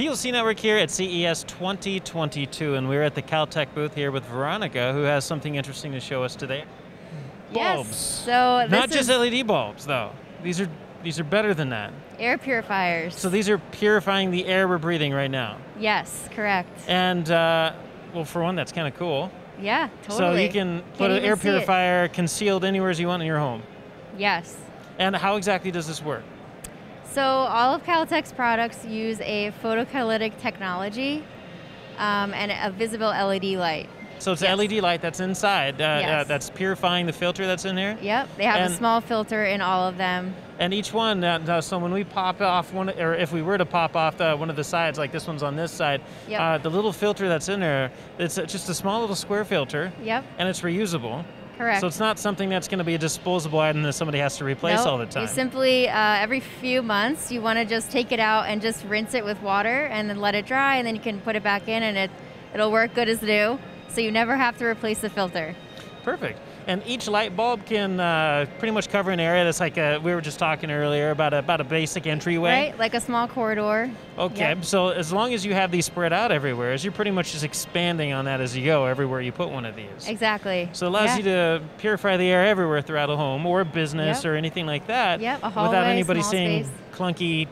ULC Network here at CES 2022, and we're at the Kaltech booth here with Veronica, who has something interesting to show us today. Bulbs. Yes. So Not just LED bulbs, though. These are these are better than that. air purifiers. So these are purifying the air we're breathing right now. yes, correct. And uh, well, for one, that's kind of cool. Yeah, totally. So you can put Can't an air purifier concealed anywhere as you want in your home. Yes. And how exactly does this work? So all of Kaltech's products use a photocatalytic technology um, and a visible LED light. So it's Yes. an LED light that's inside, uh, uh, that's purifying the filter that's in there. Yep, they have And- a small filter in all of them. And each one, uh, uh, so when we pop off one, or if we were to pop off the, one of the sides, like this one's on this side, Yep. uh, the little filter that's in there, it's uh, just a small little square filter, Yep, and it's reusable. Correct. So it's not something that's going to be a disposable item that somebody has to replace Nope, all the time. You simply, uh, every few months, you want to just take it out and just rinse it with water and then let it dry, and then you can put it back in, and it, it'll work good as new. So you never have to replace the filter. Perfect. And each light bulb can uh, pretty much cover an area that's like a, we were just talking earlier about a, about a basic entryway. Right? Like a small corridor. Okay, Yep. so as long as you have these spread out everywhere, as you're pretty much just expanding on that as you go everywhere you put one of these. Exactly. So it allows Yeah. you to purify the air everywhere throughout a home or a business Yep. or anything like that Yep, a without anybody seeing space. clunky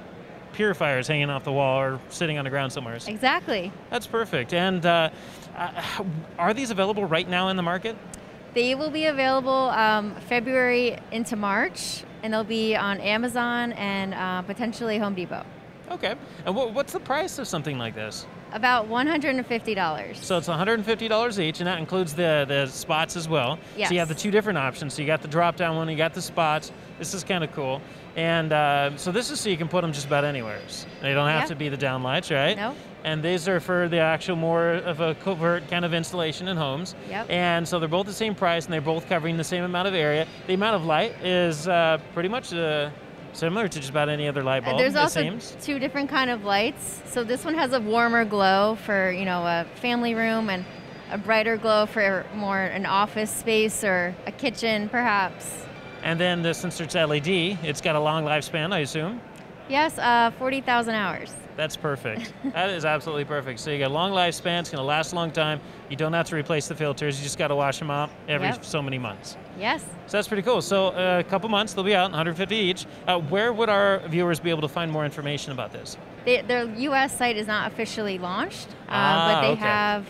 purifiers hanging off the wall or sitting on the ground somewhere. Exactly. That's perfect. And uh, uh, are these available right now in the market? They will be available um, February into March, and they'll be on Amazon and uh, potentially Home Depot. Okay. And what, what's the price of something like this? About $150. So it's $150 each, and that includes the, the spots as well. So you have the two different options. So you got the drop down one, you got the spots. This is kind of cool. And uh, so this is so you can put them just about anywhere. They don't have Yeah. to be the down lights, right? No. And these are for the actual more of a covert kind of installation in homes. Yep. And so they're both the same price, and they're both covering the same amount of area. The amount of light is uh, pretty much uh, similar to just about any other light bulb. There's also seems. two different kind of lights. So this one has a warmer glow for you know a family room, and a brighter glow for more an office space or a kitchen, perhaps. And then the, since it's LED, it's got a long lifespan, I assume. Yes, uh, 40,000 hours. That's perfect. that is absolutely perfect. So you got a long lifespan. It's going to last a long time. You don't have to replace the filters. You just got to wash them out every Yep. so many months. Yes. So that's pretty cool. So uh, a couple months, they'll be out, 150 each. Uh, where would our viewers be able to find more information about this? They, their U.S. site is not officially launched, uh, Ah, but they okay. have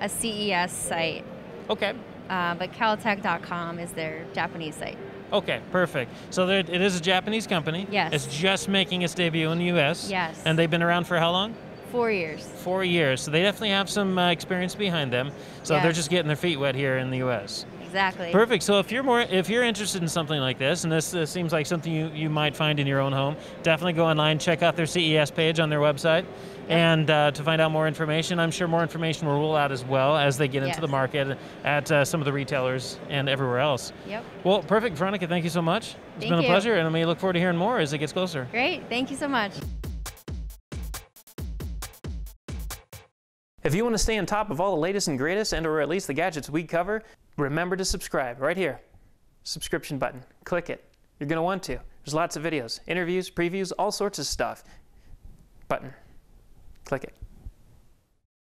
a CES site. Okay. Uh, but Kaltech.com is their Japanese site. Okay, perfect. So there, it is a Japanese company. Yes. It's just making its debut in the U.S. Yes. And they've been around for how long? Four years. Four years. So they definitely have some uh, experience behind them. So they're just getting their feet wet here in the U.S. Exactly. Perfect. So if you're more, if you're interested in something like this, and this uh, seems like something you, you might find in your own home, definitely go online, check out their CES page on their website, and uh, to find out more information. I'm sure more information will roll out as well as they get into the market at uh, some of the retailers and everywhere else. Yep. Well, perfect, Veronica. Thank you so much. It's Thank been a you. pleasure, and I may look forward to hearing more as it gets closer. Great. Thank you so much. If you want to stay on top of all the latest and greatest, and or at least the gadgets we cover, remember to subscribe right here. Subscription button. Click it. You're going to want to. There's lots of videos, interviews, previews, all sorts of stuff. Button. Click it.